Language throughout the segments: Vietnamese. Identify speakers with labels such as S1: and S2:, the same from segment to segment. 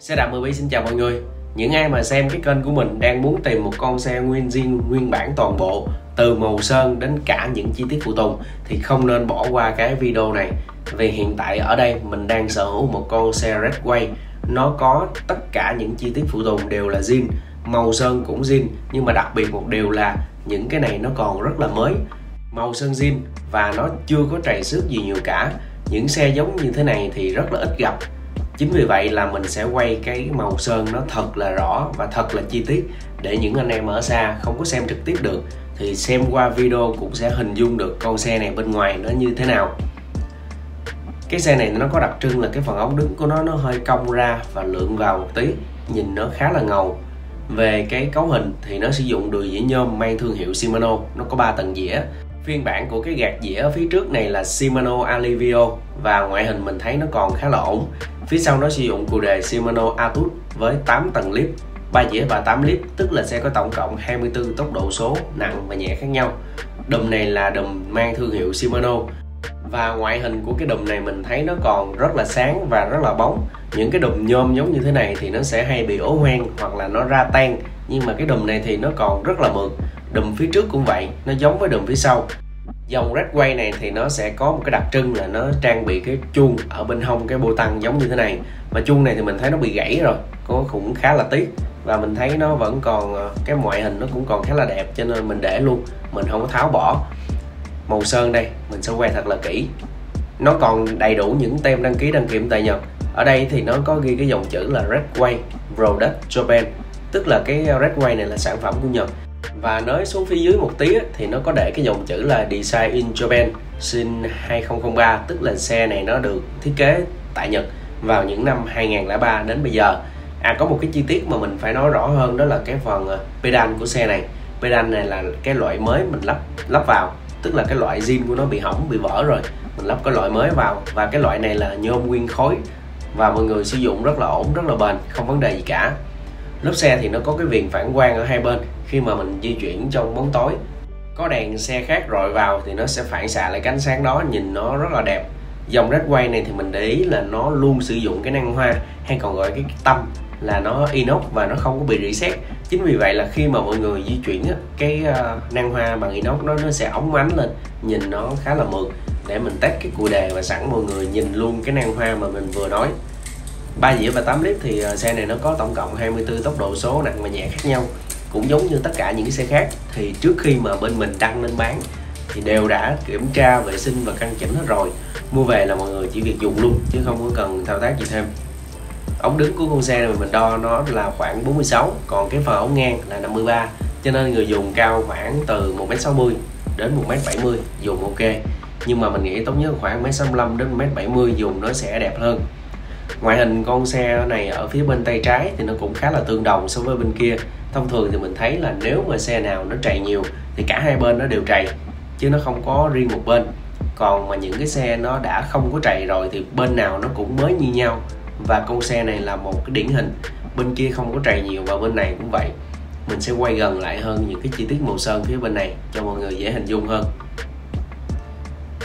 S1: Xe đạp 10 xin chào mọi người. Những ai mà xem cái kênh của mình đang muốn tìm một con xe nguyên zin nguyên bản toàn bộ, Từ màu sơn đến cả những chi tiết phụ tùng, Thì không nên bỏ qua cái video này. Vì hiện tại ở đây mình đang sở hữu một con xe Redway. Nó có tất cả những chi tiết phụ tùng đều là zin, Màu sơn cũng zin, Nhưng mà đặc biệt một điều là những cái này nó còn rất là mới. Màu sơn zin và nó chưa có trầy xước gì nhiều cả. Những xe giống như thế này thì rất là ít gặp chính vì vậy là mình sẽ quay cái màu sơn nó thật là rõ và thật là chi tiết để những anh em ở xa không có xem trực tiếp được. Thì xem qua video cũng sẽ hình dung được con xe này bên ngoài nó như thế nào. Cái xe này nó có đặc trưng là cái phần ống đứng của nó nó hơi cong ra và lượn vào một tí, nhìn nó khá là ngầu. Về cái cấu hình thì nó sử dụng đùi dĩa nhôm mang thương hiệu Shimano, nó có 3 tầng dĩa phiên bản của cái gạt dĩa ở phía trước này là Shimano Alivio, và ngoại hình mình thấy nó còn khá là ổn. Phía sau nó sử dụng cụ đề Shimano Atus với 8 tầng lip 3 dĩa và 8 lip tức là sẽ có tổng cộng 24 tốc độ số nặng và nhẹ khác nhau. Đùm này là đùm mang thương hiệu Shimano, và ngoại hình của cái đùm này mình thấy nó còn rất là sáng và rất là bóng. Những cái đùm nhôm giống như thế này thì nó sẽ hay bị ố hoen hoặc là nó ra tan nhưng mà cái đùm này thì nó còn rất là mượt. Đùm phía trước cũng vậy, nó giống với đùm phía sau. Dòng Redway này thì nó sẽ có một cái đặc trưng là nó trang bị cái chuông ở bên hông cái bô tăng giống như thế này. Mà chuông này thì mình thấy nó bị gãy rồi, có cũng khá là tiếc. Và mình thấy nó vẫn còn ờ, cái ngoại hình nó cũng còn khá là đẹp, cho nên mình để luôn. Mình không có tháo bỏ. Màu sơn đây, mình sẽ quay thật là kỹ. Nó còn đầy đủ những tem đăng ký đăng kiểm tại Nhật. Ở đây thì nó có ghi cái dòng chữ là Redway Product Japan tức là cái ờ, Redway này là sản phẩm của Nhật. Và nói xuống phía dưới một tí thì nó có để cái dòng chữ là Design in Japan sinh 2003 tức là xe này nó được thiết kế tại Nhật vào những năm 2003 đến bây giờ. À có một cái chi tiết mà mình phải nói rõ hơn, đó là cái phần ờ, pedal của xe này. Pedal này là cái loại mới mình lắp lắp vào. Tức là cái loại zin của nó bị hỏng, bị vỡ rồi. Mình lắp cái loại mới vào. Và cái loại này là nhôm nguyên khối. Và mọi người sử dụng rất là ổn, rất là bền, không vấn đề gì cả lốp xe thì nó có cái viền phản quang ở hai bên khi mà mình di chuyển trong bóng tối. Có đèn xe khác rọi vào thì nó sẽ phản xạ lại cái ánh sáng đó nhìn nó rất là đẹp. Dòng Redway này thì mình để ý là nó luôn sử dụng cái năng hoa hay còn gọi cái tâm là nó inox và nó không có bị reset chính vì vậy là khi mà mọi người di chuyển á, cái ờ, năng hoa bằng inox nó nó sẽ ống ánh lên nhìn nó khá là mượt. Để mình test cái cụ đề và sẵn mọi người nhìn luôn cái năng hoa mà mình vừa nói. 3 dĩa và 8 lít thì ờ, xe này nó có tổng cộng 24 tốc độ số nặng và nhẹ khác nhau. Cũng giống như tất cả những cái xe khác, thì trước khi mà bên mình đăng lên bán thì đều đã kiểm tra vệ sinh và căn chỉnh hết rồi. Mua về là mọi người chỉ việc dùng luôn, chứ không có cần thao tác gì thêm. Ống đứng của con xe này mình đo nó là khoảng 46 còn cái phần ống ngang là 53 cho nên người dùng cao khoảng từ 1m60 đến 1m70 dùng ok. Nhưng mà mình nghĩ tốt nhất khoảng 1m65 đến 1m70 dùng nó sẽ đẹp hơn ngoại hình con xe này ở phía bên tay trái thì nó cũng khá là tương đồng so với bên kia. Thông thường thì mình thấy là nếu mà xe nào nó trầy nhiều thì cả hai bên nó đều trầy, chứ nó không có riêng một bên. Còn mà những cái xe nó đã không có trầy rồi thì bên nào nó cũng mới như nhau. Và con xe này là một cái điển hình. Bên kia không có trầy nhiều và bên này cũng vậy. Mình sẽ quay gần lại hơn những cái chi tiết màu sơn phía bên này cho mọi người dễ hình dung hơn.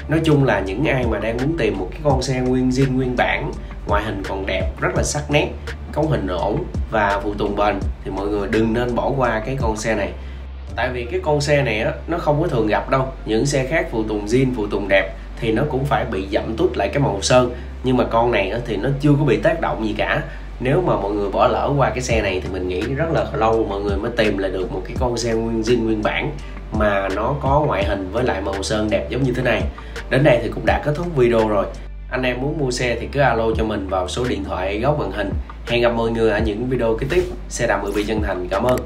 S1: Nói chung là những ai mà đang muốn tìm một cái con xe nguyên zin, nguyên bản ngoại hình còn đẹp rất là sắc nét cấu hình ổn và phụ tùng bền. Thì mọi người đừng nên bỏ qua cái con xe này. Tại vì cái con xe này á nó không có thường gặp đâu. Những xe khác phụ tùng zin phụ tùng đẹp thì nó cũng phải bị giảm tút lại cái màu sơn. Nhưng mà con này á, thì nó chưa có bị tác động gì cả. Nếu mà mọi người bỏ lỡ qua cái xe này thì mình nghĩ rất là lâu mọi người mới tìm lại được một cái con xe nguyên zin nguyên bản mà nó có ngoại hình với lại màu sơn đẹp giống như thế này. Đến đây thì cũng đã kết thúc video rồi anh em muốn mua xe thì cứ alo cho mình vào số điện thoại góc màn hình. Hẹn gặp mọi người ở những video kế tiếp. Xe đạp mười vị chân thành. Cảm ơn.